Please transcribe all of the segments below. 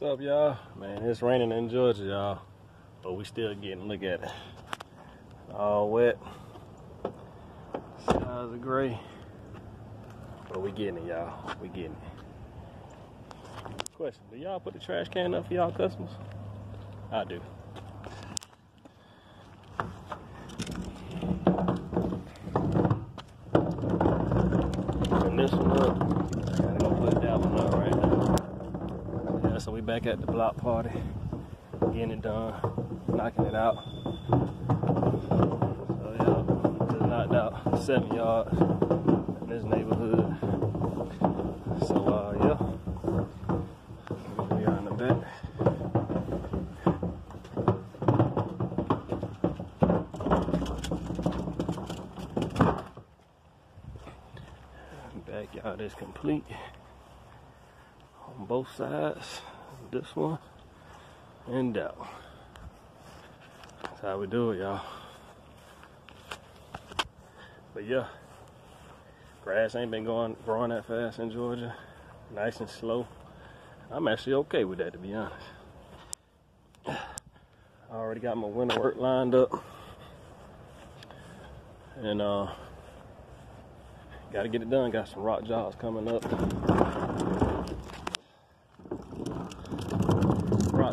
What's up, y'all? Man, it's raining in Georgia, y'all. But we still getting, look at it. All wet. Skies are gray. But we getting it, y'all. We getting it. Question, do y'all put the trash can up for y'all customers? I do. And this one up. Gotta go put that one up right now. Yeah, so we back at the block party. Getting it done. Knocking it out. So yeah, just knocked out seven yards in this neighborhood. So uh yeah. We are in the back. Backyard is complete on both sides. This one and that one. That's how we do it, y'all. But yeah, grass ain't been going growing that fast in Georgia. Nice and slow. I'm actually okay with that, to be honest. I already got my winter work lined up, and uh, got to get it done. Got some rock jobs coming up.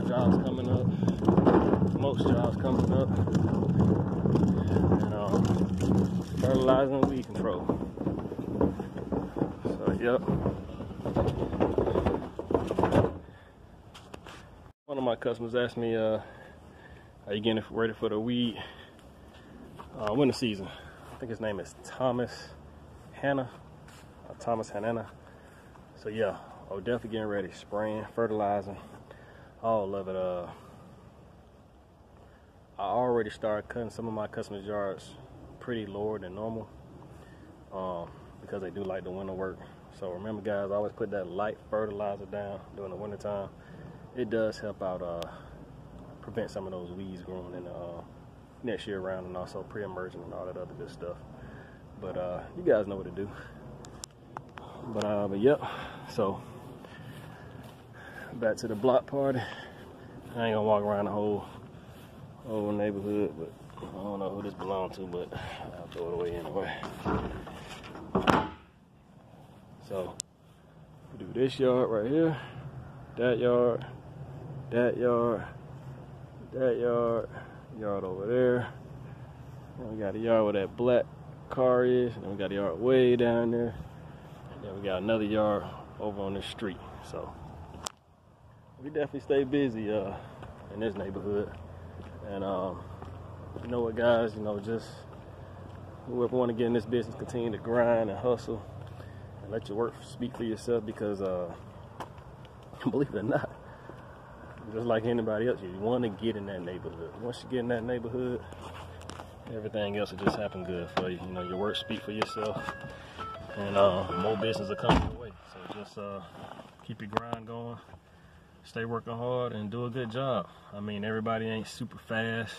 Jobs coming up. Mulch jobs coming up. And um, fertilizing weed control. So, yep. One of my customers asked me, uh, are you getting ready for the weed uh, winter season? I think his name is Thomas Hannah, uh, Thomas Hanana. So yeah, I'm definitely getting ready, spraying, fertilizing, all of it. Uh, I already started cutting some of my customers' yards pretty lower than normal um, because they do like the winter work. So remember guys, always put that light fertilizer down during the winter time. It does help out uh, prevent some of those weeds growing in the uh, next year round and also pre-emergent and all that other good stuff. But uh, you guys know what to do. But uh, but yep. So back to the block party. I ain't gonna walk around the whole whole neighborhood, but I don't know who this belongs to, but I'll throw it away anyway. So we do this yard right here, that yard, that yard, that yard, yard over there. And we got a yard where that black car is, and we got a yard way down there. And then we got another yard over on this street. So we definitely stay busy uh, in this neighborhood. And um, you know what, guys? You know, just whoever want to get in this business, continue to grind and hustle, and let your work speak for yourself. Because uh, believe it or not, just like anybody else, you want to get in that neighborhood. Once you get in that neighborhood, everything else will just happen good for you. You know, your work speak for yourself, and uh, more business will come your way. So just uh, keep your grind going stay working hard and do a good job. I mean, everybody ain't super fast.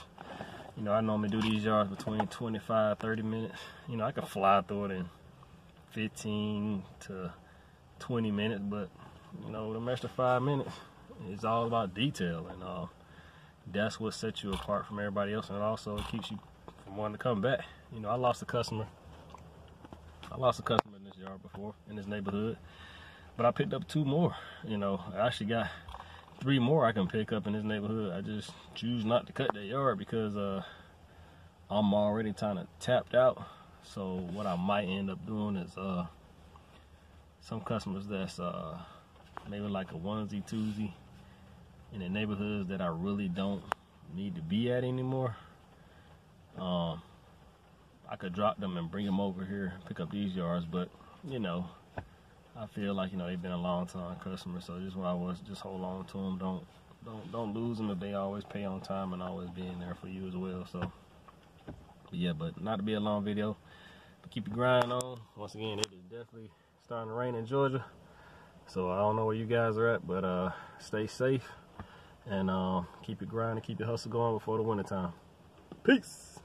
You know, I normally do these yards between 25, 30 minutes. You know, I can fly through it in 15 to 20 minutes, but you know, the extra five minutes is all about detail, and uh, that's what sets you apart from everybody else, and also it keeps you from wanting to come back. You know, I lost a customer. I lost a customer in this yard before, in this neighborhood, but I picked up two more. You know, I actually got three more I can pick up in this neighborhood. I just choose not to cut that yard because uh, I'm already kind of tapped out. So what I might end up doing is uh, some customers that's uh, maybe like a onesie, twosie in the neighborhoods that I really don't need to be at anymore. Um, I could drop them and bring them over here, pick up these yards, but you know, I feel like you know they've been a long time customer, so just what I was, just hold on to them. Don't don't don't lose them if they always pay on time and always being there for you as well. So but yeah, but not to be a long video, but keep your grind on. Once again, it is definitely starting to rain in Georgia, so I don't know where you guys are at, but uh, stay safe and uh, keep your grind and keep your hustle going before the winter time. Peace.